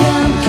can